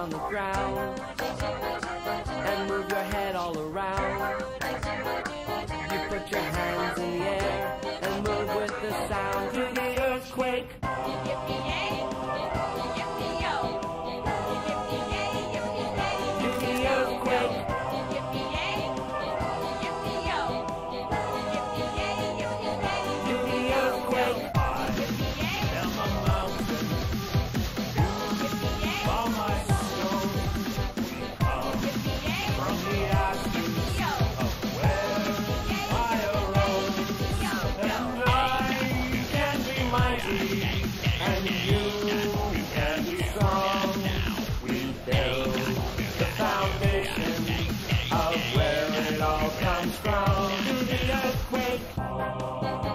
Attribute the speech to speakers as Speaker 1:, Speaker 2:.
Speaker 1: on the ground.
Speaker 2: And
Speaker 1: you can be strong. We build the foundation of where it all comes from. To the earthquake.